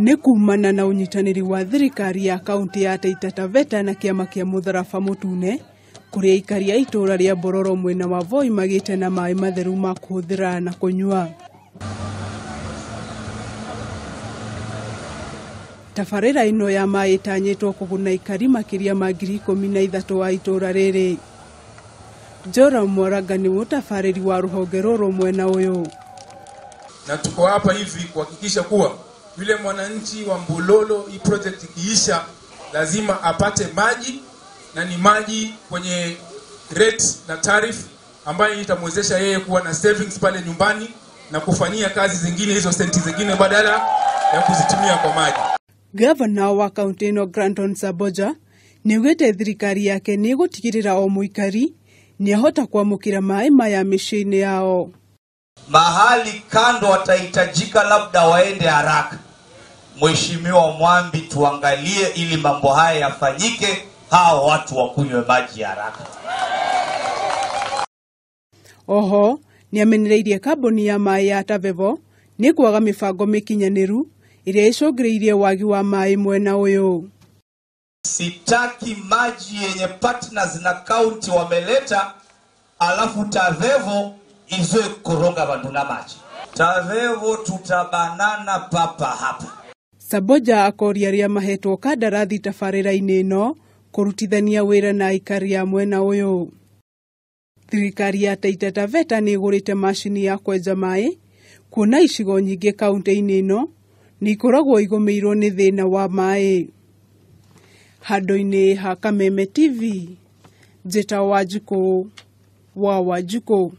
nĩ kumana na ũnyitanĩri wa thirikari ya kaunti ya Taita Taveta na kĩama kĩa mũtharaba mũtune kũrĩa aikari a itũũra rĩa Mbororo mwena wa Voi magĩte na maĩ matheru ma kũhũthĩra na kũnyua. Tabarĩra ĩno ya maĩ ĩtanyĩtwo kũguna ikari makĩria ma ngiri ikũmi na ithatũ wa itũũra rĩrĩ. jora Mwaranga nĩ mũtabarĩri wa rũhonge rũrũ mwena ũyũ. na tuko hapa hivi kuhakikisha kuwa yule mwananchi wa Mbololo, hii project ikiisha, lazima apate maji na ni maji kwenye rate na tarif ambayo itamwezesha yeye kuwa na savings pale nyumbani na kufanyia kazi zingine hizo senti zingine badala ya kuzitumia kwa maji. Gavana wa kaunti ĩno Granton Saboja nĩaugĩte thirikari yake nĩ ĩgũtigĩrĩra o mũikari nĩahota kwamũkĩra maĩ maya mĩciĩ-inĩ yao. Mahali kando watahitajika labda waende haraka. Mheshimiwa Mwambi, tuangalie ili mambo haya yafanyike, hao watu wakunywe maji haraka. Oho niamenereirie kambuni ya maĩ ya Tavevo nĩ kwaga mĩbango mĩkinyanĩru ĩrĩa ĩcũngĩrĩirie wagi wa maĩ mwena ũyũ. Sitaki maji yenye partners na kaunti wameleta, alafu Tavevo izoe kuronga vandu na maji. Tavevo tutabanana papa hapa. Saboja akoria arĩa mahetwo kandarathi tabarĩra-inĩ ĩno kũrutithania wĩra na aikari a mwena ũyũ. Thirikari ya Taita Taveta nĩ ĩgũrĩte macini ya kwenja maĩ kuona icigo nyingĩ kaunti-inĩ ĩno nĩ ikoragwo igũmĩirwo nĩ thĩna wa maĩ. Handũ-inĩ ha Kameme TV, Njĩta Wanjikũ wa Wanjikũ.